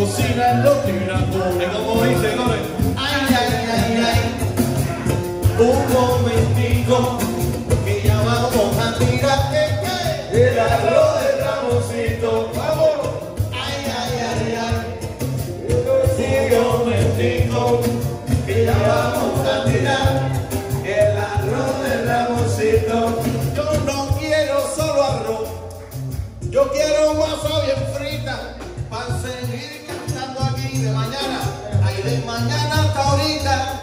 cocina lo tiran como dice Gore. Ay, ay, ay, ay. Un momentico que ya vamos a tirar que, que, el arroz de Ramosito. Vamos. Ay, ay, ay, ay. Un momentico que ya vamos a tirar el arroz de Ramosito. Yo quiero masa bien frita para seguir cantando aquí de mañana. Ay, de mañana hasta ahorita,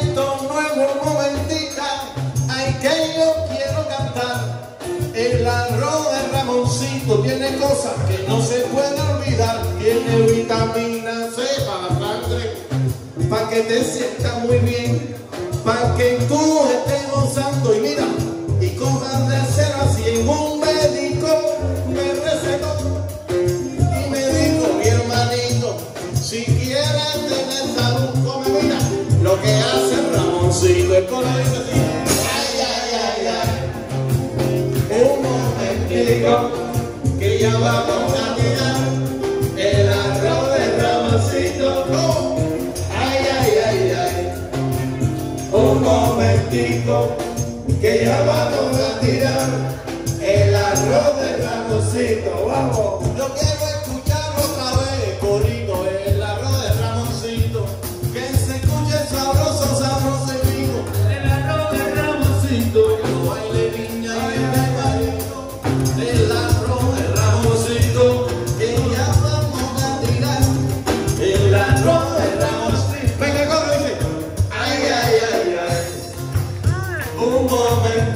estos nuevos momentitos. Ay, que yo quiero cantar. El arroz de Ramoncito tiene cosas que no se pueden olvidar. Tiene vitamina C para sangre, para que te sientas muy bien, para que tú estés gozando. Y mira, y cojas de ser así lo que hace Ramoncito el coro dice así ay ay ay ay. Un momentico que ya vamos a tirar el arroz de Ramoncito. Oh, ay ay ay ay. Un momentico que ya vamos a tirar el arroz de Ramoncito, vamos. Yo quiero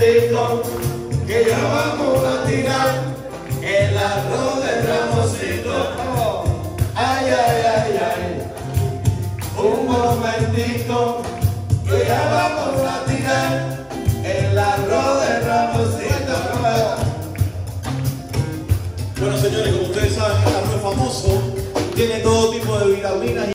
que ya vamos a tirar el arroz de Ramosito. Ay, ay, ay, ay. Un momentico que ya vamos a tirar el arroz de Ramosito. Bueno, señores, como ustedes saben, el arroz es famoso, tiene todo tipo de vitaminas.